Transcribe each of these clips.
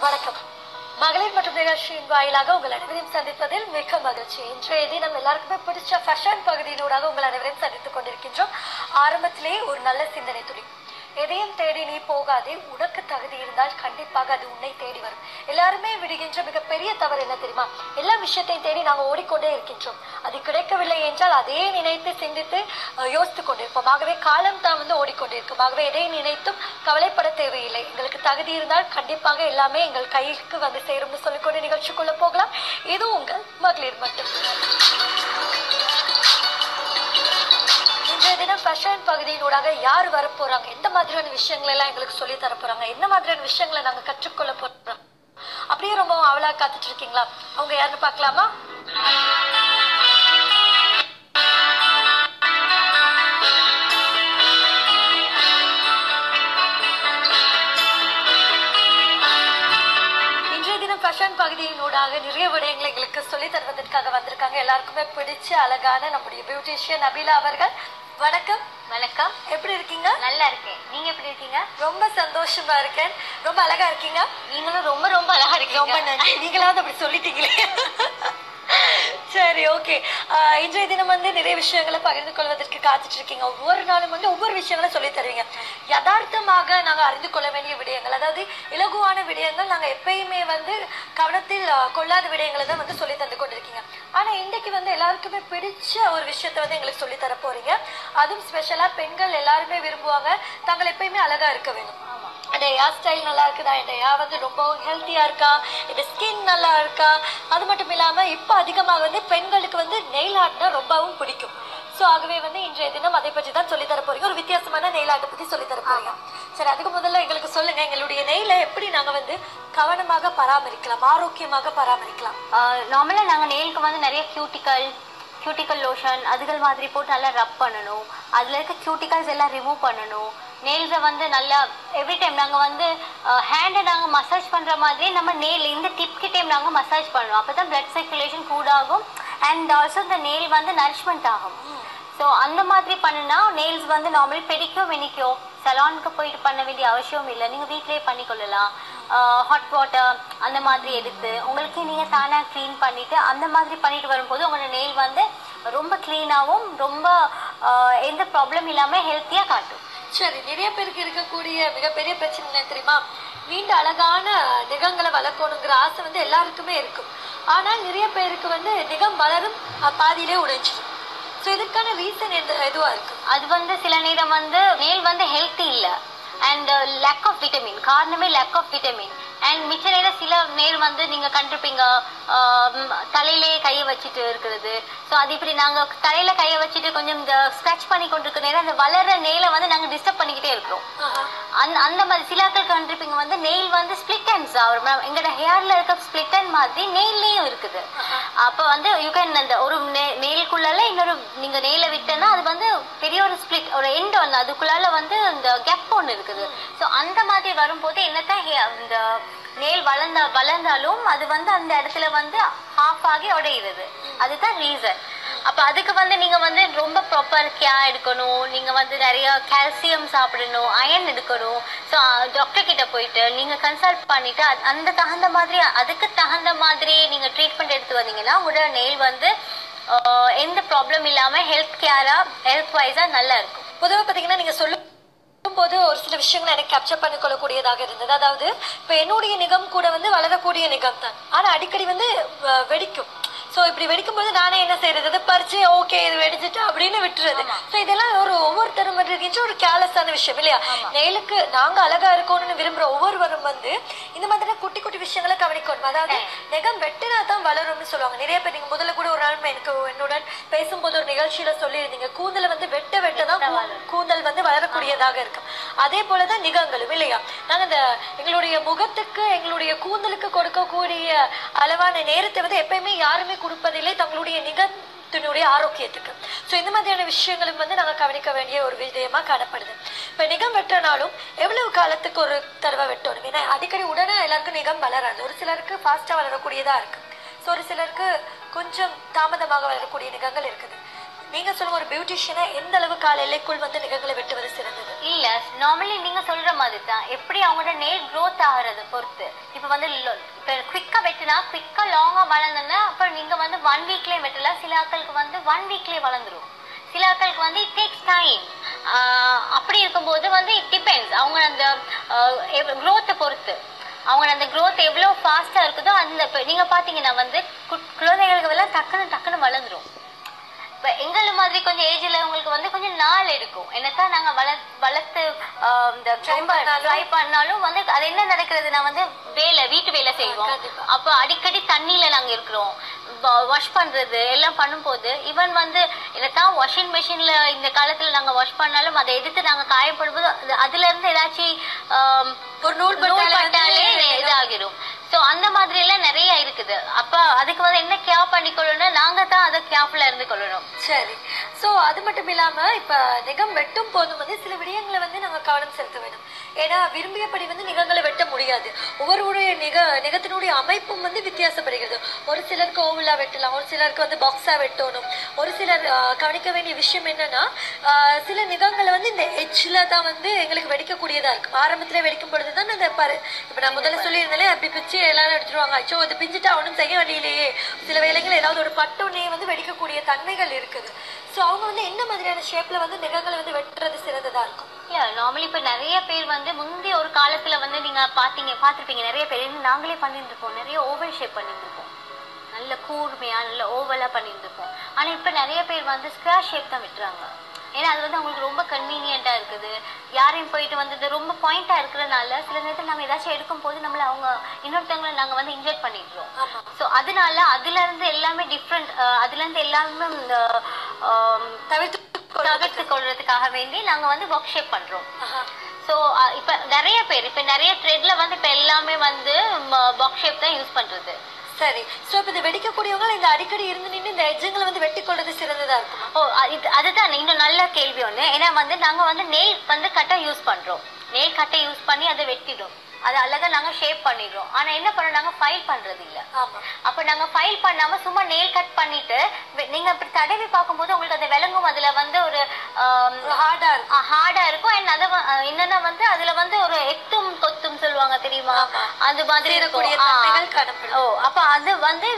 வணக்கம். மகளிர் மற்றும் நிகழ்ச்சியின் வாயிலாக உங்கள் அனைவரையும் சந்திப்பதில் மிக மகிழ்ச்சி. இன்றைய தினம் எல்லாருக்குமே பிடிச்ச ஃபேஷன் பகுதியினூடாக உங்கள் அனைவரையும் சந்தித்துக் கொண்டிருக்கின்றோம். ஆரம்பத்திலேயே ஒரு நல்ல சிந்தனை துளி. எதையும் தேடி நீ போகாதே. உனக்கு தகுதி இருந்தால் கண்டிப்பாக அது உன்னை தேடி வரும். எல்லாருமே விடுகின்ற மிகப்பெரிய தவறு என்ன தெரியுமா? எல்லா விஷயத்தையும் தேடி நாங்கள் ஓடிக்கொண்டே இருக்கின்றோம். அது கிடைக்கவில்லை என்றால் அதே நினைத்து சிந்தித்து அஹ், யோசித்துக் கொண்டிருப்போம். ஆகவே காலம் தான் வந்து ஓடிக்கொண்டிருக்கும். ஆகவே எதை நினைத்தும் கவலைப்பட தேவையில்லை. எங்களுக்கு தகுதி இருந்தால் கண்டிப்பாக எல்லாமே எங்கள் கைக்கு வந்து சேரும்னு சொல்லிக்கொண்டு நிகழ்ச்சிக்குள்ள போகலாம். இது உங்கள் மகளிர் மட்டும். இன்றைய தினம் ஃபேஷன் பகுதியினூடாக யார் வரப்போறாங்க? எந்த மாதிரியான விஷயங்கள் எல்லாம் எங்களுக்கு சொல்லி தர போறாங்க என்ன மாதிரியான விஷயங்களை நாங்க கற்றுக்கொள்ள போறோம்? அப்படியே ரொம்ப அவளா காத்துட்டு இருக்கீங்களா அவங்க யாருன்னு பார்க்கலாமா? இன்றைய தினம் ஃபேஷன் பகுதியினூடாக நிறைய விடயங்களை எங்களுக்கு சொல்லி தருவதற்காக வந்திருக்காங்க. எல்லாருக்குமே பிடிச்ச அழகான நம்முடைய பியூட்டிஷியன் அபிலா அவர்கள். வணக்கம். வணக்கம். எப்படி இருக்கீங்க? நல்லா இருக்கேன். நீங்க எப்படி இருக்கீங்க? ரொம்ப சந்தோஷமா இருக்கேன். ரொம்ப அழகா இருக்கீங்க. நீங்களும் ரொம்ப ரொம்ப அழகா இருக்கீங்க. ரொம்ப நன்றி. நீங்களாவது அப்படி சொல்லிட்டீங்களே. சரி ஓகே இன்றைய தினம் வந்து நிறைய விஷயங்களை பகிர்ந்து கொள்வதற்கு காத்துட்டு இருக்கீங்க ஒவ்வொரு நாளும் வந்து ஒவ்வொரு விஷயங்களை சொல்லி தருவீங்க. யதார்த்தமாக நாங்க அறிந்து கொள்ள வேண்டிய விடயங்கள் அதாவது இலகுவான விடயங்கள் நாங்க எப்பயுமே வந்து கவனத்தில் கொள்ளாத விடயங்களை தான் வந்து சொல்லி தந்து கொண்டிருக்கீங்க. ஆனா இன்றைக்கு வந்து எல்லாருக்குமே பிடிச்ச ஒரு விஷயத்த வந்து எங்களுக்கு சொல்லி தர போறீங்க. அதுவும் ஸ்பெஷலா பெண்கள் எல்லாருமே விரும்புவாங்க. தாங்கள் எப்பயுமே அழகா இருக்க வேணும் அந்த ஹேர் ஸ்டைல் நல்லா இருக்குதா? இந்த ஹேர் வந்து ரொம்ப ஹெல்த்தியாக இருக்கா? இந்த ஸ்கின் நல்லா இருக்கா? அது மட்டும் இல்லாமல் இப்போ அதிகமாக வந்து பெண்களுக்கு வந்து நெயில் ஆர்ட்னா ரொம்பவும் பிடிக்கும். ஸோ ஆகவே வந்து இன்றைய தினம் அதை பற்றி தான் சொல்லி தர போறீங்க. ஒரு வித்தியாசமான நெயில் ஆர்ட்டை பற்றி சொல்லி தர போறீங்க. சரி அதுக்கு முதல்ல எங்களுக்கு சொல்லுங்க. எங்களுடைய நெயிலை எப்படி நாங்கள் வந்து கவனமாக பராமரிக்கலாம் ஆரோக்கியமாக பராமரிக்கலாம்? நார்மலாக நாங்கள் நெயிலுக்கு வந்து நிறைய கியூட்டிக்கல் கியூட்டிக்கல் லோஷன் அதுகள் மாதிரி போட்டு நல்லா ரப் பண்ணணும். அதில் இருக்க கியூட்டிக்கல்ஸ் எல்லாம் ரிமூவ் பண்ணணும். நெயில்ஸை வந்து நல்லா எவ்ரி டைம் நாங்கள் வந்து ஹேண்டை நாங்கள் மசாஜ் பண்ணுற மாதிரி நம்ம நெயில் இந்த டிப் நாங்கள் மசாஜ் பண்ணுவோம். அப்போ தான் பிளட் சர்க்குலேஷன் கூடாகும் அண்ட் ஆல்சோ இந்த நெயில் வந்து நரிஷ்மெண்ட் ஆகும். ஸோ அந்த மாதிரி பண்ணுனா நெயில்ஸ் வந்து நார்மலி பெடிக்கோ வெனிக்கோ சலானுக்கு போயிட்டு பண்ண வேண்டிய அவசியம் இல்லை. நீங்கள் வீட்டிலேயே பண்ணிக்கொள்ளலாம். ஹாட் வாட்டர் அந்த மாதிரி எடுத்து உங்களுக்கு நீங்கள் தானாக க்ளீன் பண்ணிவிட்டு அந்த மாதிரி பண்ணிட்டு வரும்போது உங்களோட நெயில் வந்து ரொம்ப க்ளீனாகவும் ரொம்ப எந்த ப்ராப்ளம் இல்லாமல் ஹெல்த்தியாக காட்டும். சரி நிறைய பேருக்கு இருக்கக்கூடிய மிகப்பெரிய பிரச்சனை என்ன தெரியுமா? நீண்ட அழகான நிகங்களை வளர்க்கணுங்கிற ஆசை வந்து எல்லாருக்குமே இருக்கும். ஆனால் நிறைய பேருக்கு வந்து நிகம் வளரும் பாதியிலே உடைஞ்சிடும் ஸோ இதுக்கான ரீசன் எந்த எதுவாக இருக்கு? அது வந்து சில நேரம் வந்து மேல் வந்து ஹெல்த்தி இல்லை. அண்ட் லேக் ஆஃப் விட்டமின் காரணமே லேக் ஆஃப் விட்டமின் அண்ட் மிச்ச நேரம் சில நெயில் வந்து நீங்கள் கண்டிருப்பீங்க. தலையிலேயே கையை வச்சுட்டு இருக்கிறது. ஸோ அது இப்படி நாங்கள் தலையில் கையை வச்சுட்டு கொஞ்சம் இந்த ஸ்க்ராச் பண்ணி கொண்டு இருக்க நேரம் அந்த வளர்ற நெயிலை வந்து நாங்கள் டிஸ்டர்ப் பண்ணிக்கிட்டே இருக்கிறோம். அந்த அந்த மாதிரி சிலாக்கள் கண்டிருப்பீங்க வந்து நெயில் வந்து ஸ்பிளிட் ends ஆகும் எங்களோட ஹேர்ல இருக்க ஸ்பிளிட் end மாதிரி நெயிலையும் இருக்குது. அப்போ வந்து யூ கேன் அந்த ஒரு நெயிலுக்குள்ளால இன்னொரு நீங்க நெயில விட்டேன்னா அது வந்து பெரிய ஒரு ஸ்பிளிட் ஒரு எண்ட் ஒன்று அதுக்குள்ளால வந்து இந்த கேப் ஒன்று இருக்குது. ஸோ அந்த மாதிரி வரும்போது என்னத்தான் இந்த நெயில் வளர்ந்த வளர்ந்தாலும் அது வந்து அந்த இடத்துல வந்து ஹாஃப் ஆகி உடையுது அதுதான் ரீசன் அப்ப அதுக்கு வந்து நீங்க வந்து ரொம்ப ப்ராப்பர் கேர் எடுக்கணும். நீங்க வந்து நிறைய கால்சியம் சாப்பிடணும் அயன் எடுக்கணும். ஸோ டாக்டர் கிட்ட போயிட்டு நீங்க கன்சல்ட் பண்ணிட்டு அது- அந்த தகுந்த மாதிரி அதுக்கு தகுந்த மாதிரி நீங்க ட்ரீட்மெண்ட் எடுத்து வந்தீங்கன்னா உங்களோட நெயில் வந்து எந்த ப்ராப்ளம் இல்லாம ஹெல்த் கேரா ஹெல்த் வைஸா நல்லா இருக்கும். பொதுவாக பார்த்தீங்கன்னா நீங்க சொல்லு போது ஒரு சில விஷயங்களை எனக்கு கேப்சர் பண்ணிக்கொள்ளக்கூடியதாக இருந்தது. அதாவது இப்போ என்னுடைய நிகம் கூட வந்து வளரக்கூடிய நிகம் தான் ஆனால் அடிக்கடி வந்து வெடிக்கும். ஸோ இப்படி வெடிக்கும்போது நானே என்ன செய்யறது பறிச்சு ஓகே இது வெடிச்சிட்டு அப்படின்னு விட்டுறது. ஸோ இதெல்லாம் ஒரு ஒவ்வொருத்தரும் இருக்கின்ற ஒரு கேர்லெஸ்ஸான விஷயம் இல்லையா? நெயிலுக்கு நாங்க அழகா இருக்கணும்னு விரும்புற ஒவ்வொருவரும் வந்து இந்த மாதிரி குட்டி குட்டி விஷயங்களை கவனிக்கணும். அதாவது நெகம் வெட்டினா தான் வளரும்னு சொல்லுவாங்க. நிறைய பேர் நீங்க முதல்ல கூட ஒரு நாள் எனக்கு என்னுடன் பேசும்போது ஒரு நிகழ்ச்சியில சொல்லியிருந்தீங்க. கூந்தலை வந்து வெட்ட வெட்ட தான் கூ- கூந்தல் வந்து வளரக்கூடியதாக இருக்கும். அதே போலதான் நிகங்களும் இல்லையா? நாங்க இந்த எங்களுடைய முகத்துக்கு எங்களுடைய கூந்தலுக்கு கொடுக்கக்கூடிய அளவான நேரத்தை வந்து எப்பயுமே யாருமே கொடுப்பதில்லை தங்களுடைய நிகத்தினுடைய ஆரோக்கியத்துக்கு. ஸோ இந்த மாதிரியான விஷயங்களும் வந்து நாங்க கவனிக்க வேண்டிய ஒரு விஷயமா காணப்படுது. இப்ப நிகம் வெட்டினாலும் எவ்வளவு காலத்துக்கு ஒரு தடவை வெட்டணும்? ஏன்னா அடிக்கடி உடனே எல்லாருக்கும் நிகம் வளராது. ஒரு சிலருக்கு ஃபாஸ்டா வளரக்கூடியதா இருக்கு. ஸோ ஒரு சிலருக்கு கொஞ்சம் தாமதமாக வளரக்கூடிய நிகங்கள் இருக்குது. நீங்க சொல்லுங்க ஒரு பியூட்டிஷியனா எந்த அளவு கால எல்லைக்குள் வந்து நிகங்களை வெட்டுவது சிறந்தது? நார்மலி நீங்க சொல்ற மாதிரி தான் எப்படி அவங்களோட நெயில் க்ரோத் ஆகுறது பொறுத்து. இப்போ வந்து இப்போ குவிக்கா வெட்டினா குவிக்கா லாங்கா வளர்ந்ததுன்னா அப்போ நீங்க வந்து ஒன் வீக்லயே வெட்டலாம் சில ஆட்களுக்கு வந்து ஒன் வீக்லயே வளர்ந்துரும். சில ஆட்களுக்கு வந்து இட் டேக்ஸ் டைம் அப்படி இருக்கும்போது வந்து இட் டிபெண்ட்ஸ் அவங்க அந்த க்ரோத்தை பொறுத்து. அவங்க அந்த க்ரோத் எவ்வளோ ஃபாஸ்ட்டாக இருக்குதோ அந்த இப்போ நீங்கள் பார்த்தீங்கன்னா வந்து குழந்தைகளுக்கு எல்லாம் டக்குன்னு டக்குன்னு வளர்ந்துரும். இப்ப எங்கள மாதிரி கொஞ்சம் ஏஜ்ல உங்களுக்கு வந்து கொஞ்சம் நாள் எடுக்கும் என்னத்தான் நாங்க வளர் வளர்த்து இந்த ட்ரை பண்ணாலும் வந்து அது என்ன நடக்கிறதுனா வந்து வேலை வீட்டு வேலை செய்வோம். அப்ப அடிக்கடி தண்ணியில நாங்க இருக்கிறோம். வாஷ் பண்றது எல்லாம் பண்ணும்போது ஈவன் வந்து என்னத்தான் வாஷிங் மெஷின்ல இந்த காலத்துல நாங்க வாஷ் பண்ணாலும் அதை எடுத்து நாங்க காயப்படும்போது அது- அதுல இருந்து ஏதாச்சும் ஒரு நூல் இருக்குது அப்ப அதுக்கு வந்து என்ன கேர் பண்ணிக்கொள்ளணும் நாங்க தான் அதை கேர்ஃபுல்லா இருந்து கொள்ளணும். சரி. சோ அது மட்டும் இல்லாம இப்ப நிகம் வெட்டும் போதும் வந்து சில விடயங்களை வந்து நாங்க கவனம் செலுத்த வேண்டும். ஏன்னா விரும்பியபடி வந்து நிகங்களை வெட்ட முடியாது. ஒவ்வொருவருடைய நிக நிகத்தினுடைய அமைப்பும் வந்து வித்தியாசப்படுகிறது. ஒரு சிலருக்கு ஓவலா வெட்டலாம் ஒரு சிலருக்கு வந்து பாக்ஸாக வெட்டணும். ஒரு சிலர் கவனிக்க வேண்டிய விஷயம் என்னன்னா சில நிகங்களை வந்து இந்த எச்சில் தான் வந்து எங்களுக்கு வெடிக்கக்கூடியதாக இருக்கும். ஆரம்பத்தில் வெடிக்கும் பொழுதுதான் அந்த பாரு இப்போ நான் முதல்ல சொல்லியிருந்தாலே அப்படி பிச்சு எல்லாரும் எடுத்துருவாங்க. அச்சோ அது பிஞ்சுட்டா ஒன்றும் செய்ய வழியிலேயே சில வேலைகள் ஏதாவது ஒரு பட்டொன்னே வந்து வெடிக்கக்கூடிய தன்மைகள் இருக்குது. ஸோ அவங்க வந்து என்ன மாதிரியான ஷேப்பில் வந்து நிகங்களை வந்து வெட்டுறது சிறந்ததாக இருக்கும்? நார்மலி இப்ப நிறைய பேர் வந்து முந்தைய ஒரு காலத்துல வந்து நீங்க பாத்தீங்க பாத்திருப்பீங்க. நிறைய பேர் நாங்களே பண்ணிட்டு இருப்போம் நிறைய ஓவல் ஷேப் பண்ணிட்டு இருப்போம் நல்ல கூர்மையா நல்ல ஓவலா பண்ணிட்டு இருப்போம் ஆனா இப்ப நிறைய பேர் வந்து ஸ்கொயர் ஷேப் தான் விட்டுறாங்க. ஏன்னா அது வந்து அவங்களுக்கு ரொம்ப கன்வீனியண்டா இருக்குது. யாரையும் போயிட்டு வந்து இது ரொம்ப பாயிண்டா இருக்கிறதுனால சில நேரத்தில் நம்ம ஏதாச்சும் எடுக்கும் போது நம்மள அவங்க இன்னொருத்தவங்களை நாங்க வந்து இன்ஜெக்ட் பண்ணிடுறோம். ஸோ அதனால அதுல இருந்து எல்லாமே டிஃப்ரெண்ட் அதுல இருந்து எல்லாமே தவிர்த்து தவிர்த்து கொள்றதுக்காக வேண்டி நாங்க வந்து ஒர்க் ஷேப் பண்றோம். ஸோ இப்ப நிறைய பேர் இப்ப நிறைய த்ரெட்ல வந்து இப்ப எல்லாமே வந்து பாக்ஸ் ஷேப் தான் யூஸ் பண்றது. சரி. சோ இப்ப இந்த வெடிக்கக்கூடியவங்க இந்த அடிக்கடி இருந்து நின்று இந்த எட்ஜுங்களை வந்து வெட்டி கொள்றது சிறந்ததா இருக்குமா? ஓ இது அதுதான் இன்னும் நல்ல கேள்வி ஒண்ணு. ஏன்னா வந்து நாங்க வந்து நெயில் வந்து கட்டை யூஸ் பண்றோம். நெயில் கட்டை யூஸ் பண்ணி அதை வெட்டிடும் அது அழகா நாங்க ஷேப் பண்ணிடுறோம். ஆனா என்ன பண்ணோம்? நாங்க ஃபைல் பண்றது இல்ல. அப்ப நாங்க ஃபைல் பண்ணாம சும்மா நெயில் கட் பண்ணிட்டு நீங்க இப்படி தடவி பார்க்கும்போது உங்களுக்கு அது விளங்கும் அதுல வந்து ஒரு ஆம், ஹார்டா இருக்கும். அண்ட் அத என்னன்னா வந்து அதுல வந்து ஒரு எத்தும் கொத்தும் சொல்லுவாங்க தெரியுமா. அது மாதிரி இருக்கும். ஓ அப்ப அது வந்து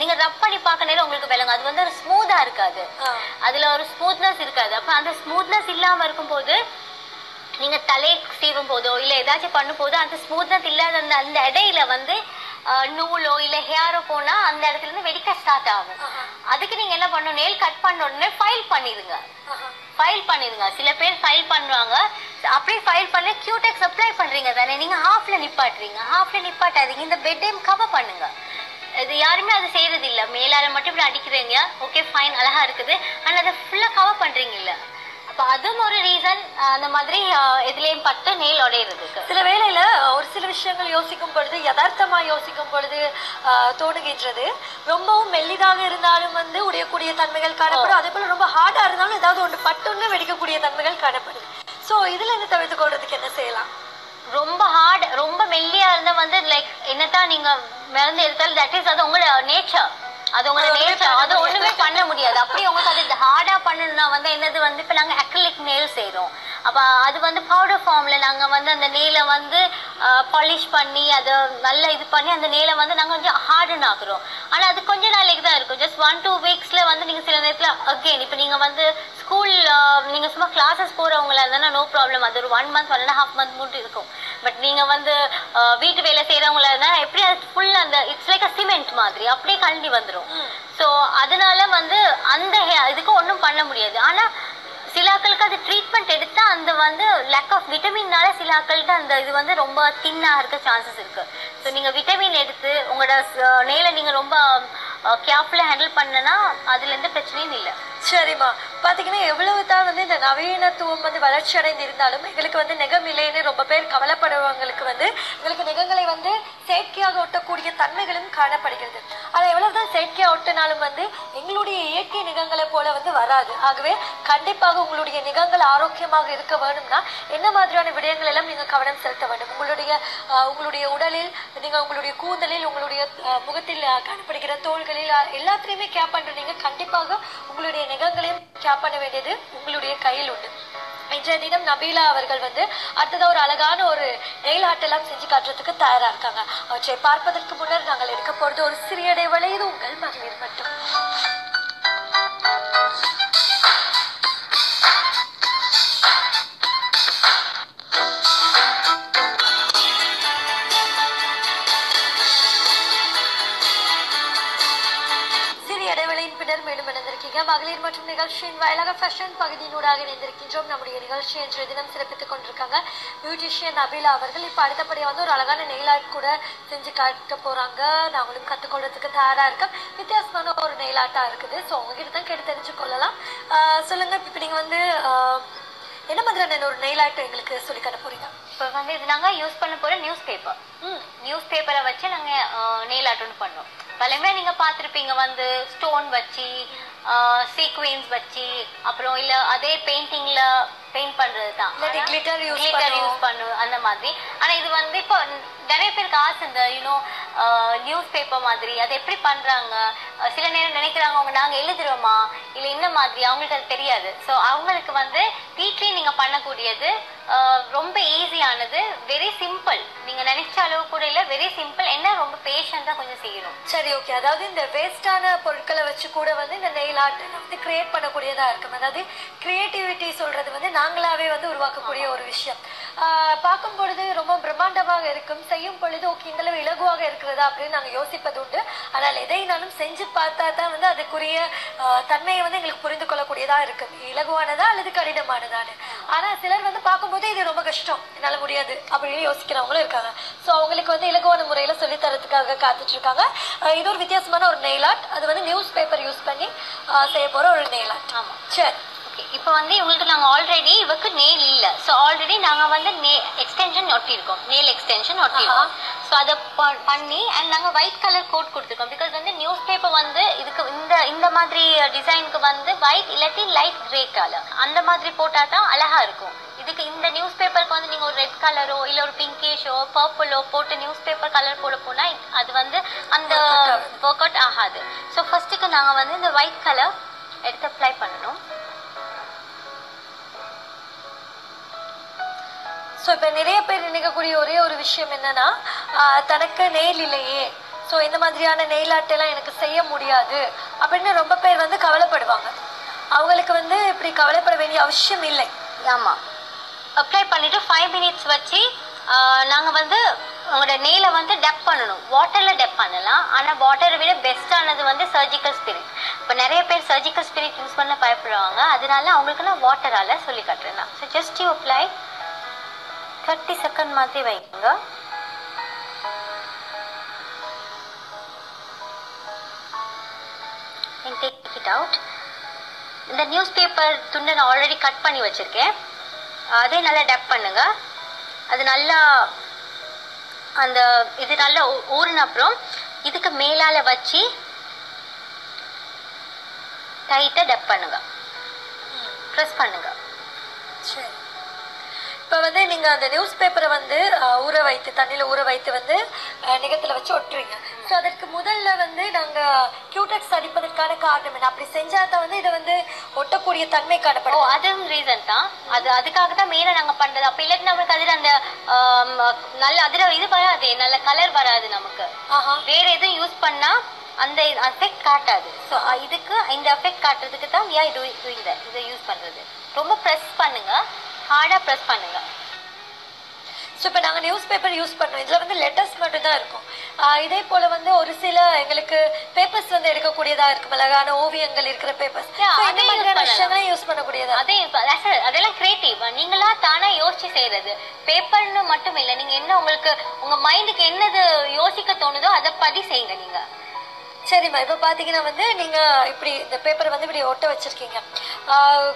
நீங்க ரப் பண்ணி பார்க்க நேரம் உங்களுக்கு விளங்கும் அது வந்து ஒரு ஸ்மூதா இருக்காது. அதுல ஒரு ஸ்மூத்னஸ் இருக்காது. அப்ப அந்த ஸ்மூத்னஸ் இல்லாம இருக்கும்போது நீங்க தலை சீவும் போதோ இல்ல ஏதாச்சும் பண்ணும் போதோ அந்த ஸ்மூத்னஸ் இல்லாத அந்த அந்த இடையில வந்து நூலோ இல்ல ஹேரோ போனா அந்த இடத்துல இருந்து வெடிக்க ஸ்டார்ட் ஆகும். அதுக்கு நீங்க என்ன பண்ணணும்? நெயில் கட் பண்ண உடனே ஃபைல் பண்ணிடுங்க. ஃபைல் பண்ணிருங்க சில பேர் ஃபைல் பண்ணுவாங்க. அப்படியே ஃபைல் பண்ணி கியூடெக்ஸ் அப்ளை பண்றீங்க தானே நீங்க ஹாஃப்ல நிப்பாட்டுறீங்க. ஹாஃப்ல நிப்பாட்டாதீங்க. இந்த பெட் டைம் கவர் பண்ணுங்க. இது யாருமே அது செய்யறது இல்ல மேலால மட்டும் இப்படி அடிக்கிறீங்க. ஓகே ஃபைன் அழகா இருக்குது. ஆனா அதை ஃபுல்லா கவர் பண்றீங்க இல்ல அப்ப அதுவும் ஒரு ரீசன் அந்த மாதிரி அஹ், எதுலயும் பட்டு நெயில் உடையிறதுக்கு. சில வேளையில ஒரு சில விஷயங்கள் யோசிக்கும் பொழுது யதார்த்தமா யோசிக்கும் பொழுது தோணுகின்றது. ரொம்பவும் மெல்லிதாக இருந்தாலும் வந்து உடையக்கூடிய தன்மைகள் காணப்படும். அதே போல ரொம்ப ஹார்டா இருந்தாலும் ஏதாவது ஒன்று பட்டொன்னு வெடிக்கக்கூடிய தன்மைகள் காணப்படுது சோ இதுல இருந்து தவிர்த்து கொள்றதுக்கு என்ன செய்யலாம்? ரொம்ப ஹார்ட் ரொம்ப மெல்லியா இருந்தா வந்து லைக் என்னத்தான் நீங்க மருந்து எடுத்தாலும் தட் இஸ் அது உங்களோட நேச்சர் அது ஒண்ணுமே நேச்சர் அது ஒண்ணுமே பண்ண முடியாது. அப்படி உங்களுக்கு அது ஹார்டா பண்ணணும்னா வந்து என்னது வந்து இப்ப நாங்க அக்ரிலிக் நெயில் செய்றோம். அப்ப அது வந்து பவுடர் ஃபார்ம்ல நாங்க வந்து அந்த நெயிலை வந்து பாலிஷ் பண்ணி அதை நல்லா இது பண்ணி அந்த நெயிலை வந்து நாங்க கொஞ்சம் ஹார்டன் ஆக்குறோம். ஆனா அது கொஞ்ச நாளைக்கு தான் இருக்கும். ஜஸ்ட் ஒன் டூ வீக்ஸ்ல வந்து நீங்க சில நேரத்துல அகெயின் இப்ப நீங்க வந்து ஸ்கூல் நீங்க சும்மா கிளாஸஸ் போறவங்களா இருந்தா நோ ப்ராப்ளம் அது ஒரு one month one and half month மட்டும் இருக்கும். பட் நீங்க வந்து அஹ், வீட்டு வேலை செய்யறவங்களா இருந்தா எப்படி அது ஃபுல் அந்த இட்ஸ் லைக் அ சிமெண்ட் மாதிரி அப்படியே கழண்டி வந்துரும். ஸோ அதனால வந்து அந்த இதுக்கு ஒன்றும் பண்ண முடியாது. ஆனா சில ஆட்களுக்கு அது ட்ரீட்மெண்ட் எடுத்தா அந்த வந்து லேக் ஆஃப் விட்டமின்னால சில ஆட்களுக்கு அந்த இது வந்து ரொம்ப தின்னா இருக்க சான்சஸ் இருக்கு. ஸோ நீங்க விட்டமின் எடுத்து உங்களோட நெயில நீங்க ரொம்ப கேர்ஃபுல்லாக ஹேண்டில் பண்ணனா அதுல எந்த பிரச்சனையும் இல்லை. சரிம்மா. பார்த்தீங்கன்னா எவ்வளவு தான் வந்து இந்த நவீனத்துவம் வந்து வளர்ச்சி அடைந்து இருந்தாலும் எங்களுக்கு வந்து நிகம் இல்லைன்னு ரொம்ப பேர் கவலைப்படுறவங்களுக்கு வந்து எங்களுக்கு நிகங்களை வந்து செயற்கையாக ஒட்டக்கூடிய தன்மைகளும் காணப்படுகிறது. அது எவ்வளவு தான் செயற்கையாக ஒட்டினாலும் வந்து எங்களுடைய இயற்கை நிகங்களை போல வந்து வராது. ஆகவே கண்டிப்பாக உங்களுடைய நிகங்கள் ஆரோக்கியமாக இருக்க வேணும்னா என்ன மாதிரியான விடயங்கள் எல்லாம் நீங்கள் கவனம் செலுத்த வேண்டும்? உங்களுடைய உங்களுடைய உடலில் நீங்கள் உங்களுடைய கூந்தலில் உங்களுடைய முகத்தில் காணப்படுகிற தோள்களில் எல்லாத்துலேயுமே கேப் பண்ணுறீங்க கண்டிப்பாக உங்களுடைய நிகங்களையும் கேப் பண்ண வேண்டியது உங்களுடைய கையில் உண்டு. இன்றைய தினம் நபீலா அவர்கள் வந்து அடுத்தது ஒரு அழகான ஒரு நெயில் ஆர்ட் எல்லாம் செஞ்சு காட்டுறதுக்கு தயாரா இருக்காங்க. அவற்றை பார்ப்பதற்கு முன்னர் நாங்கள் எடுக்க போறது ஒரு சிறிய இடைவேளை. இது உங்கள் மகளிர் மட்டும். பின்னர் மீண்டும் இணைந்திருக்கீங்க மகளிர் மற்றும் நிகழ்ச்சியின் வாயிலாக ஃபேஷன் பகுதியினூடாக இணைந்திருக்கின்றோம். நம்முடைய நிகழ்ச்சி இன்றைய தினம் சிறப்பித்துக் கொண்டிருக்காங்க. பியூட்டிஷியன் நபீலா அவர்கள் இப்போ அடுத்தபடியாக வந்து ஒரு அழகான நெயில் ஆர்ட் கூட செஞ்சு காட்ட போறாங்க. நாங்களும் கற்றுக்கொள்றதுக்கு தயாரா இருக்கோம் வித்தியாசமான ஒரு நெயில் ஆர்ட்டா இருக்குது. ஸோ உங்ககிட்ட தான் கேட்டு தெரிஞ்சு கொள்ளலாம். ஆஹ் சொல்லுங்க. இப்போ நீங்க வந்து என்ன மாதிரியான ஒரு நெயில் ஆர்ட் எங்களுக்கு சொல்லி காட்ட போறீங்க? இப்போ வந்து இது நாங்க யூஸ் பண்ண போற நியூஸ் பேப்பர் ம். நியூஸ் பேப்பரை வச்சு நாங்க நெயில் ஆர்ட் பண்ணோம் பலமே நீங்க பார்த்திருப்பீங்க. வந்து ஸ்டோன் வச்சு சீக்வென்ஸ் வச்சு அப்புறம் இல்ல அதே பெயிண்டிங்ல பெயிண்ட் பண்றது தான் பண்ணுவோம். யூஸ் பண்ணு அந்த மாதிரி. ஆனா இது வந்து இப்போ நிறைய பேருக்கு ஆசை இந்த யூனோ நியூஸ் பேப்பர் மாதிரி அதை எப்படி பண்ணுறாங்க சில நேரம் நினைக்கிறாங்க அவங்க நாங்கள் எழுதுறோமா? இல்லை இந்த மாதிரி? அவங்களுக்கு அது தெரியாது. ஸோ அவங்களுக்கு வந்து வீட்லேயே நீங்கள் பண்ணக்கூடியது ரொம்ப ஈஸியானது வெரி சிம்பிள் நீங்கள் நினைச்ச அளவு கூட இல்லை வெரி சிம்பிள் என்ன ரொம்ப பேஷண்டா கொஞ்சம் செய்யணும். சரி ஓகே அதாவது இந்த வேஸ்டான பொருட்களை வச்சு கூட வந்து இந்த நெயில் ஆர்ட் வந்து கிரியேட் பண்ணக்கூடியதாக இருக்கும். அதாவது கிரியேட்டிவிட்டி சொல்கிறது வந்து நாங்களாவே வந்து உருவாக்கக்கூடிய ஒரு விஷயம். பார்க்கும் பொழுது ரொம்ப பிரம்மாண்டமாக இருக்கும். செய்யும் பொழுது ஓகே இந்தளவு இலகுவாக இருக்கிறதா அப்படின்னு நாங்க யோசிப்பது உண்டு ஆனால் எதைனாலும் செஞ்சு பார்த்தா தான் வந்து அதுக்குரிய தன்மையை வந்து எங்களுக்கு புரிந்து கொள்ளக்கூடியதா இருக்கும் இலகுவானதா அல்லது கடினமானதான்னு. ஆனா சிலர் வந்து பார்க்கும்போது இது ரொம்ப கஷ்டம். என்னால முடியாது அப்படின்னு யோசிக்கிறவங்களும் இருக்காங்க. ஸோ அவங்களுக்கு வந்து இலகுவான முறையில சொல்லி தரதுக்காக காத்துட்டு இருக்காங்க ஆஹ் இது ஒரு வித்தியாசமான ஒரு நெயில் ஆர்ட் அது வந்து நியூஸ் பேப்பர் யூஸ் பண்ணி செய்ய போற ஒரு நெயில் ஆர்ட் ஆமா. சரி. ஓகே இப்போ வந்து இவங்களுக்கு நாங்க ஆல்ரெடி இவக்கு நெயில் இல்ல. ஸோ ஆல்ரெடி நாங்க வந்து நே எக்ஸ்டென்ஷன் ஒட்டியிருக்கோம். நெயில் எக்ஸ்டென்ஷன் ஒட்டியிருக்கோம். ஸோ அதை பண்ணி அண்ட் நாங்க ஒயிட் கலர் கோட் கொடுத்துருக்கோம். பிகாஸ் வந்து நியூஸ் பேப்பர் வந்து இதுக்கு இந்த இந்த மாதிரி டிசைனுக்கு வந்து ஒயிட் இல்லாட்டி லைட் கிரே கலர் அந்த மாதிரி போட்டா தான் அழகா இருக்கும். இதுக்கு இந்த நியூஸ் பேப்பருக்கு வந்து நீங்க ஒரு ரெட் கலரோ இல்ல ஒரு பிங்கிஷோ பர்பிளோ போட்டு நியூஸ் பேப்பர் கலர் போட போனா அது வந்து அந்த ஒர்க் அவுட் ஆகாது. ஸோ ஃபர்ஸ்ட்டுக்கு நாங்க வந்து இந்த ஒயிட் கலர் எடுத்து அப்ளை பண்ணணும் ஸோ இப்போ நிறைய பேர் நினைக்கக்கூடிய ஒரே ஒரு விஷயம் என்னன்னா தனக்கு நெயில் இல்லையே. ஸோ இந்த மாதிரியான நெயில் ஆட்டெல்லாம் எனக்கு செய்ய முடியாது அப்படின்னு ரொம்ப பேர் வந்து கவலைப்படுவாங்க. அவங்களுக்கு வந்து இப்படி கவலைப்பட வேண்டிய அவசியம் இல்லை. ஆமாம் அப்ளை பண்ணிட்டு ஃபைவ் மினிட்ஸ் வச்சு நாங்கள் வந்து உங்களோட நெயிலை வந்து டெப் பண்ணணும். வாட்டரில் டெப் பண்ணலாம். ஆனால் வாட்டரை விட பெஸ்ட்டானது வந்து சர்ஜிக்கல் ஸ்பிரிட் இப்போ நிறைய பேர் சர்ஜிக்கல் ஸ்பிரிட் யூஸ் பண்ண பயப்படுவாங்க. அதனால அவங்களுக்கு நான் வாட்டரால் சொல்லி காட்டுறேன் so just you apply thirty second மாதிரி வைங்க. டேக் இட் அவுட் இந்த நியூஸ் பேப்பர் துண்டை நான் ஆல்ரெடி கட் பண்ணி வச்சிருக்கேன். அதே நல்லா டப் பண்ணுங்க. அது நல்லா அந்த இது நல்லா ஊறின அப்புறம் இதுக்கு மேலால் வச்சு டைட்டாக டப் பண்ணுங்க. ப்ரெஸ் பண்ணுங்க. சரி. இப்போ வந்து நீங்க அந்த நியூஸ் பேப்பரை வந்து ஊற வைத்து தண்ணியில ஊற வைத்து வந்து நிகத்துல வச்சு ஒட்டுறீங்க. ஸோ அதற்கு முதல்ல வந்து நாங்க கியூடெக்ஸ் அடிப்பதற்கான காரணம் என்ன? அப்படி செஞ்சா தான் வந்து இதை வந்து ஒட்டக்கூடிய தன்மை ஓ காணப்படும் அதுவும் ரீசன் தான். அது அதுக்காக தான் மெயினாக நாங்க பண்றது. அப்ப இல்லாட்டி நம்மளுக்கு அதில் அந்த நல்ல அதில் இது வராது. நல்ல கலர் வராது நமக்கு. வேற எதுவும் யூஸ் பண்ணா அந்த எஃபெக்ட் காட்டாது. ஸோ இதுக்கு இந்த எஃபெக்ட் காட்டுறதுக்கு தான் ஆர் டூயிங் தட் இதை யூஸ் பண்றது. ரொம்ப ப்ரெஸ் பண்ணுங்க. ஹார்டா ப்ரெஸ் பண்ணுங்க. ஸோ இப்போ நாங்கள் நியூஸ் பேப்பர் யூஸ் பண்ணுறோம் இதில் வந்து லெட்டர்ஸ் மட்டும் தான் இருக்கும் இதே போல் வந்து ஒரு சில எங்களுக்கு பேப்பர்ஸ் வந்து எடுக்கக்கூடியதாக இருக்கும். அழகான ஓவியங்கள் இருக்கிற பேப்பர்ஸ் அதே மாதிரியான யூஸ் பண்ணக்கூடியதா? அதே. அதெல்லாம் கிரியேட்டிவ் நீங்களா தானா யோசிச்சு செய்யறது. பேப்பர்னு மட்டும் இல்ல. நீங்க என்ன உங்களுக்கு உங்க மைண்டுக்கு என்னது யோசிக்க தோணுதோ அதை படி செய்யுங்க நீங்க. சரிம்மா இப்போ பார்த்தீங்கன்னா வந்து நீங்கள் இப்படி இந்த பேப்பரை வந்து இப்படி ஒட்ட வச்சிருக்கீங்க.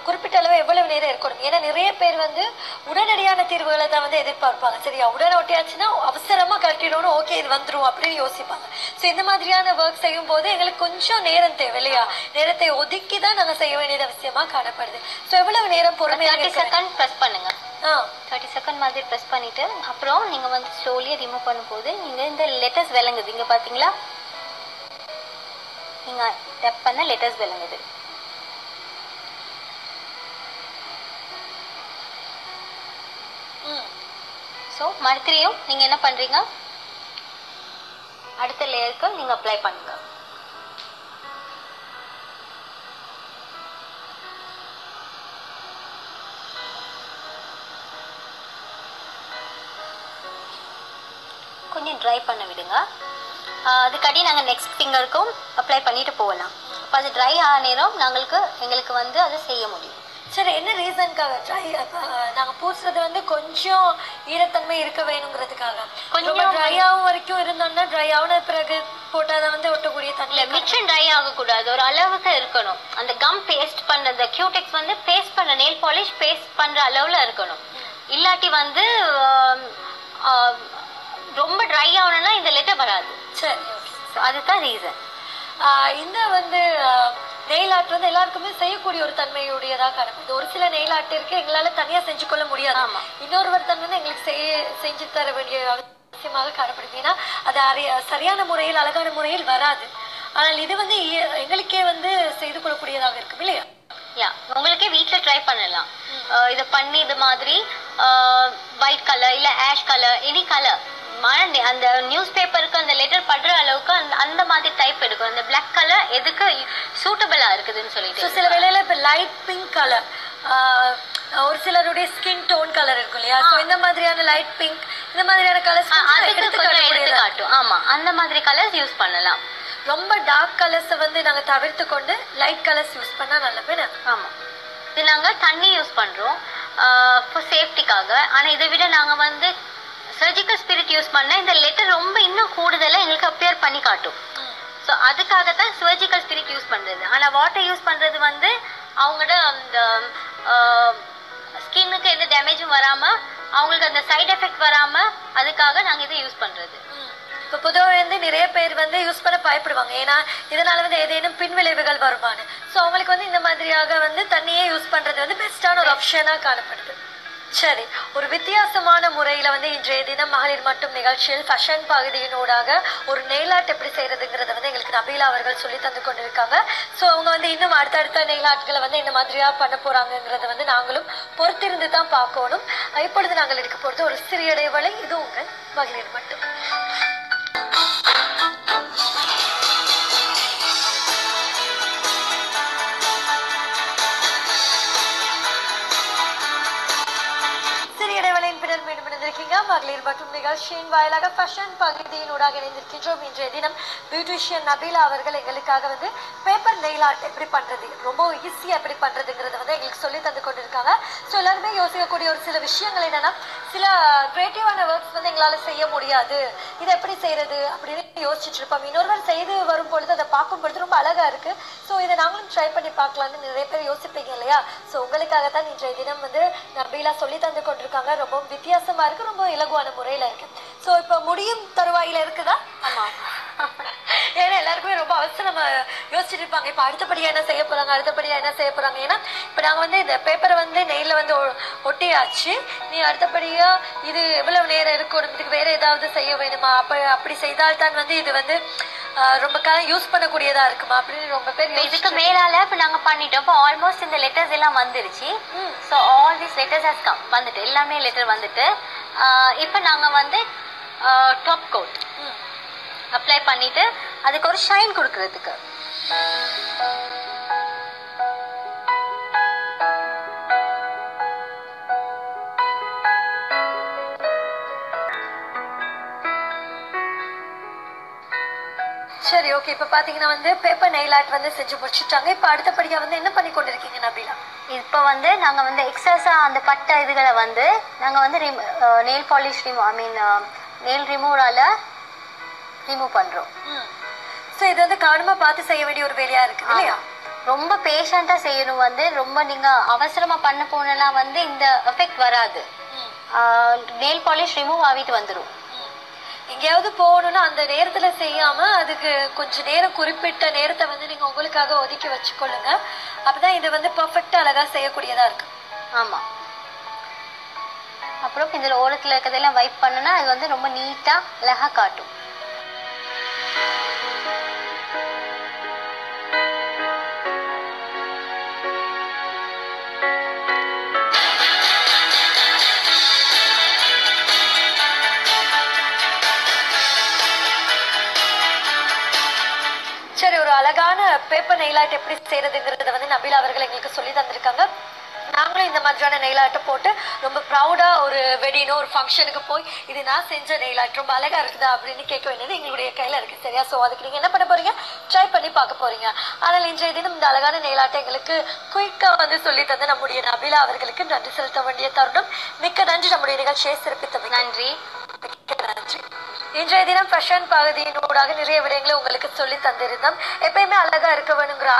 குறிப்பிட்ட அளவு எவ்வளவு நேரம் இருக்கணும்? ஏன்னா நிறைய பேர் வந்து உடனடியான தீர்வுகளை தான் வந்து எதிர்பார்ப்பாங்க. சரியா? உடனே ஒட்டியாச்சுன்னா அவசரமாக கட்டிடணும் ஓகே இது வந்துரும் அப்படின்னு யோசிப்பாங்க. ஸோ இந்த மாதிரியான ஒர்க் செய்யும் போது எங்களுக்கு கொஞ்சம் நேரம் தேவை இல்லையா? நேரத்தை ஒதுக்கி தான் நாங்கள் செய்ய வேண்டியது அவசியமா காணப்படுது. ஸோ எவ்வளவு நேரம் பொறுமையாக? செகண்ட் ப்ரெஸ் பண்ணுங்க. ஆ. தேர்ட்டி செகண்ட் மாதிரி ப்ரெஸ் பண்ணிட்டு அப்புறம் நீங்க வந்து ஸ்லோலியாக ரிமூவ் பண்ணும்போது நீங்க இந்த லெட்டர்ஸ் விளங்குது. இங்க பாத்தீங்களா? நீங்கள் டப் பண்ண லெட்டர்ஸ் விளங்குது ஸோ மறுத்திரியும் நீங்கள் என்ன பண்ணுறீங்க அடுத்த லேயருக்கு நீங்கள் அப்ளை பண்ணுங்க. கொஞ்சம் ட்ரை பண்ண விடுங்க. அதுக்கடி நாங்கள் நெக்ஸ்ட் ஃபிங்கருக்கும் அப்ளை பண்ணிட்டு போகலாம். அப்போ அது ட்ரை ஆன நேரம் நாங்களுக்கு எங்களுக்கு வந்து அதை செய்ய முடியும். சரி என்ன ரீசனுக்காக ட்ரை நாங்க பூசுறது வந்து கொஞ்சம் ஈரத்தன்மை இருக்க வேணுங்கிறதுக்காக. கொஞ்சம் ட்ரை ஆகும் வரைக்கும் இருந்தோம்னா ட்ரை ஆன பிறகு போட்டாதான் வந்து ஒட்டக்கூடிய தன்மை மிச்சம் ட்ரை ஆகக்கூடாது. ஒரு அளவுக்கு இருக்கணும். அந்த கம் பேஸ்ட் பண்ண அந்த கியூடெக்ஸ் வந்து பேஸ்ட் பண்ண நெயில் பாலிஷ் பேஸ்ட் பண்ற அளவுல இருக்கணும். இல்லாட்டி வந்து ரொம்ப ட்ரை ஆகணும்னா இந்த லெட்டர் வராது. சரி. So, அதுதான் ரீசன் இந்த வந்து நெயில் ஆர்ட் வந்து எல்லாருக்குமே செய்யக்கூடிய ஒரு தன்மையுடையதாக காணப்படுது ஒரு சில நெயில் ஆர்ட் இருக்கு எங்களால தனியா செஞ்சு கொள்ள முடியாது. இன்னொருவர் தன் வந்து எங்களுக்கு செய்ய செஞ்சு தர வேண்டிய அவசியமாக காணப்படுது ஏன்னா அது சரியான முறையில் அழகான முறையில் வராது. ஆனால் இது வந்து எங்களுக்கே வந்து செய்து கொள்ளக்கூடியதாக இருக்கும் இல்லையா? யா உங்களுக்கே வீட்ல ட்ரை பண்ணலாம். இதை பண்ணி இது மாதிரி ஒயிட் கலர் இல்ல ஆஷ் கலர் எனி கலர் அந்த நியூஸ் பேப்பருக்கு அந்த லெட்டர் படுற அளவுக்கு அந்த அந்த மாதிரி டைப் எடுக்கும். அந்த Black கலர் எதுக்கு சூட்டபிளா இருக்குதுன்னு சொல்லிட்டு. சில வேளையில இப்போ லைட் பிங்க் கலர் ஒரு சிலருடைய ஸ்கின் டோன் கலர் இருக்கும் இல்லையா? ஸோ இந்த மாதிரியான லைட் பிங்க் இந்த மாதிரியான கலர்ஸ் அதுக்கு கொஞ்சம் எடுத்து காட்டும் ஆமா அந்த மாதிரி கலர்ஸ் யூஸ் பண்ணலாம். ரொம்ப டார்க் கலர்ஸை வந்து நாங்க தவிர்த்து கொண்டு லைட் கலர்ஸ் யூஸ் பண்ணா நல்லது ஆமா. இது நாங்க தண்ணி யூஸ் பண்றோம். ஃபார் சேஃப்டிக்காக ஆனா இதை விட நாங்க வந்து சர்ஜிக்கல் ஸ்பிரிட் யூஸ் பண்ணால் இந்த லெட்டர் ரொம்ப இன்னும் கூடுதலாக எங்களுக்கு அப்பியர் பண்ணி காட்டும். ஸோ அதுக்காக தான் சர்ஜிக்கல் ஸ்பிரிட் யூஸ் பண்ணுறது ஆனால் வாட்டர் யூஸ் பண்ணுறது வந்து அவங்களோட அந்த ஸ்கின்னுக்கு எந்த டேமேஜும் வராமல் அவங்களுக்கு அந்த சைட் எஃபெக்ட் வராமல் அதுக்காக நாங்கள் இதை யூஸ் பண்ணுறது இப்போ பொதுவாக வந்து நிறைய பேர் வந்து யூஸ் பண்ண பயப்படுவாங்க. ஏன்னா இதனால வந்து ஏதேனும் பின்விளைவுகள் வருமானு ஸோ அவங்களுக்கு வந்து இந்த மாதிரியாக வந்து தண்ணியே யூஸ் பண்ணுறது வந்து பெஸ்ட்டான ஒரு ஆப்ஷனாக காணப்படுது. சரி ஒரு வித்தியாசமான முறையில வந்து இன்றைய தினம் மகளிர் மட்டும் நிகழ்ச்சியில் ஃபேஷன் பகுதியினூடாக ஒரு நெய்லாட் ஆர்ட் எப்படி செய்யறதுங்கிறத வந்து எங்களுக்கு நபீலா அவர்கள் சொல்லி தந்து கொண்டிருக்காங்க. ஸோ அவங்க வந்து இன்னும் அடுத்தடுத்த நெய்லாட்களை ஆர்ட்களை வந்து இந்த மாதிரியா பண்ண போறாங்கிறத வந்து நாங்களும் பொறுத்திருந்து தான் பார்க்கணும். இப்பொழுது நாங்கள் இருக்க போறது ஒரு சிறிய இடைவேளை இது உங்கள் மகளிர் மட்டும். மீண்டும் மகளிர் மற்றும் நிகழ்ச்சியின் வாயிலாக ஃபேஷன் பகுதியினூடாக இணைந்திருக்கின்றோம். இன்றைய தினம் பியூட்டிஷியன் நபீலா அவர்கள் எங்களுக்காக வந்து பேப்பர் நெயில் ஆர்ட் எப்படி பண்ணுறது ரொம்ப ஈஸியாக எப்படி பண்ணுறதுங்கிறத வந்து எங்களுக்கு சொல்லி தந்து கொண்டிருக்காங்க. ஸோ எல்லாருமே யோசிக்கக்கூடிய ஒரு சில விஷயங்கள் என்னென்னா சில க்ரியேட்டிவான ஒர்க்ஸ் வந்து எங்களால் செய்ய முடியாது. இதை எப்படி செய்கிறது அப்படின்னு யோசிச்சுட்டு இருப்போம். இன்னொருவர் செய்து வரும் பொழுது அதை பார்க்கும் பொழுது ரொம்ப அழகாக இருக்குது ஸோ இதை நாங்களும் ட்ரை பண்ணி பார்க்கலாம்னு நிறைய பேர் யோசிப்பீங்க இல்லையா? ஸோ உங்களுக்காக தான் இன்றைய தினம் வந்து நபீலா சொல்லி தந்து கொண்டிருக்காங்க. ரொம்ப வித்தியாசமாக இருக்குது ரொம்ப இலகுவான முறையில் இருக்குது ஸோ இப்போ முடியும் தருவாயில இருக்குதா? ஆமாம் ஏன்னா எல்லாருக்குமே ரொம்ப அவசரம் யோசிச்சுட்டு இருப்பாங்க. இப்போ அடுத்தபடியா என்ன செய்ய போறாங்க? அடுத்தபடியா என்ன செய்ய போறாங்க? ஏன்னா இப்போ நாங்க வந்து இந்த பேப்பரை வந்து நெய்ல வந்து ஒட்டியாச்சு. நீ அடுத்தபடியா இது எவ்வளவு நேரம் இருக்கணும்? இதுக்கு வேற ஏதாவது செய்ய வேணுமா? அப்ப அப்படி செய்தால் தான் வந்து இது வந்து ரொம்ப காலம் யூஸ் பண்ணக்கூடியதா இருக்குமா? அப்படின்னு ரொம்ப பேர் இதுக்கு மேலால இப்ப நாங்க பண்ணிட்டோம். இப்போ ஆல்மோஸ்ட் இந்த லெட்டர்ஸ் எல்லாம் வந்துருச்சு. So all this letters has come வந்துட்டு எல்லாமே லெட்டர் வந்துட்டு. இப்ப நாங்க வந்து டாப் கோட். அப்ளை பண்ணிட்டு அதுக்கு ஒரு ஷைன் கொடுக்கறதுக்கு. சரி ஓகே இப்போ பார்த்தீங்கன்னா வந்து பேப்பர் நெயில் ஆர்ட் வந்து செஞ்சு முடிச்சுட்டாங்க. இப்போ அடுத்தபடியாக வந்து என்ன பண்ணி கொண்டிருக்கீங்க நபிலா? இப்போ வந்து நாங்கள் வந்து எக்ஸஸாக அந்த பட்டை இதுகளை வந்து நாங்கள் வந்து nail polish remove I mean nail ரிமூவரால் remove பண்றோம். ஸோ இது வந்து கவனமா பார்த்து செய்ய வேண்டிய ஒரு வேலையா இருக்குது இல்லையா? ரொம்ப பேஷண்டா செய்யணும் வந்து ரொம்ப நீங்க அவசரமா பண்ண போனா வந்து இந்த எஃபெக்ட் வராது. நெயில் பாலிஷ் ரிமூவ் ஆகிட்டு வந்துடும் எங்கேயாவது போகணும்னா அந்த நேரத்துல செய்யாம அதுக்கு கொஞ்சம் நேரம் குறிப்பிட்ட நேரத்தை வந்து நீங்க உங்களுக்காக ஒதுக்கி வச்சுக்கொள்ளுங்க. அப்பதான் இது வந்து பெர்ஃபெக்டா அழகா செய்யக்கூடியதா இருக்கு ஆமா. அப்புறம் இதுல ஓரத்துல இருக்கிறதெல்லாம் வைப் பண்ணுனா அது வந்து ரொம்ப நீட்டா அழகா காட்டும். பேப்பர் நெயில் ஆர்ட் எப்படி செய்யறதுங்கிறத வந்து நபிலா அவர்கள் எங்களுக்கு சொல்லி தந்திருக்காங்க. நாங்களும் இந்த மாதிரியான நெயில் ஆர்ட்டை போட்டு ரொம்ப ப்ரௌடா ஒரு வெடினோ ஒரு ஃபங்க்ஷனுக்கு போய் இது நான் செஞ்ச நெயில் ஆர்ட் ரொம்ப அழகா இருக்குதா அப்படின்னு கேட்க வேண்டியது எங்களுடைய கையில இருக்கு. சரியா? ஸோ அதுக்கு நீங்க என்ன பண்ண போறீங்க? ட்ரை பண்ணி பார்க்க போறீங்க. ஆனால் இன்றைய தினம் இந்த அழகான நெயில் ஆர்ட்டை எங்களுக்கு குயிக்கா வந்து சொல்லி தந்த நம்முடைய நபிலா அவர்களுக்கு நன்றி செலுத்த வேண்டிய தருணம். மிக்க நன்றி. நம்முடைய நிகழ்ச்சியை சிறப்பித்தமைக்கு. நன்றி. மிக்க நன்றி. இன்றைய தினம் ஃபேஷன் பகுதியினூடாக நிறைய விடயங்களை உங்களுக்கு சொல்லி தந்திருந்தோம். எப்பயுமே அழகா இருக்க வேணுங்கிற